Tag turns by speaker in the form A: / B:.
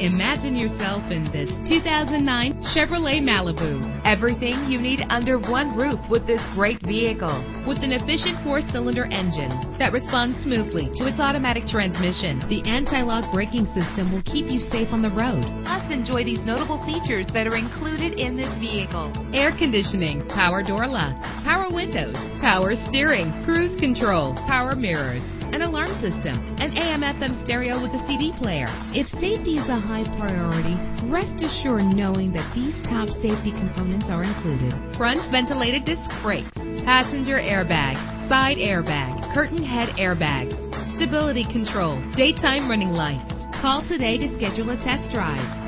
A: Imagine yourself in this 2009 Chevrolet Malibu. Everything you need under one roof with this great vehicle. With an efficient four-cylinder engine that responds smoothly to its automatic transmission, the anti-lock braking system will keep you safe on the road. Plus, enjoy these notable features that are included in this vehicle. Air conditioning, power door locks, power windows, power steering, cruise control, power mirrors, an alarm system, an AM FM stereo with a CD player. If safety is a high priority, rest assured knowing that these top safety components are included. Front ventilated disc brakes, passenger airbag, side airbag, curtain head airbags, stability control, daytime running lights. Call today to schedule a test drive.